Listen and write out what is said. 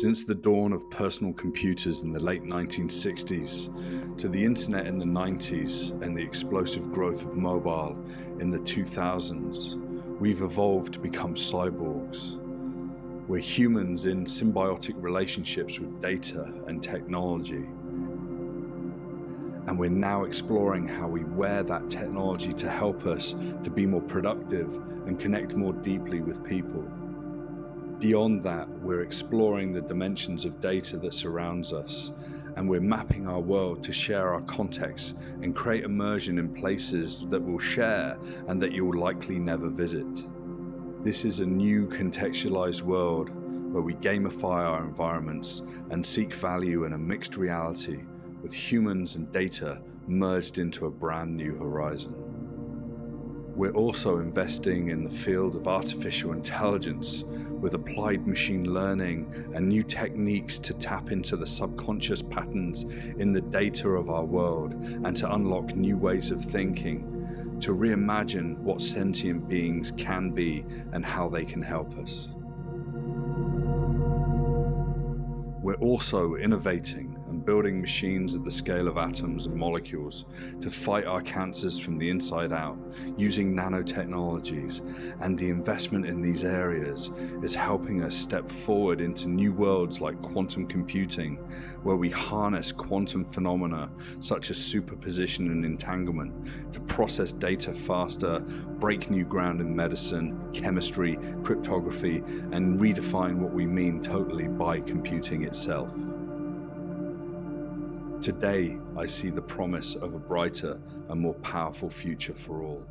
Since the dawn of personal computers in the late 1960s, to the internet in the 90s and the explosive growth of mobile in the 2000s, we've evolved to become cyborgs. We're humans in symbiotic relationships with data and technology. And we're now exploring how we wear that technology to help us to be more productive and connect more deeply with people. Beyond that, we're exploring the dimensions of data that surrounds us, and we're mapping our world to share our context and create immersion in places that we'll share and that you'll likely never visit. This is a new contextualized world where we gamify our environments and seek value in a mixed reality with humans and data merged into a brand new horizon. We're also investing in the field of artificial intelligence with applied machine learning and new techniques to tap into the subconscious patterns in the data of our world and to unlock new ways of thinking, to reimagine what sentient beings can be and how they can help us. We're also innovating building machines at the scale of atoms and molecules to fight our cancers from the inside out using nanotechnologies, and the investment in these areas is helping us step forward into new worlds like quantum computing, where we harness quantum phenomena such as superposition and entanglement to process data faster, break new ground in medicine, chemistry, cryptography, and redefine what we mean totally by computing itself. Today, I see the promise of a brighter and more powerful future for all.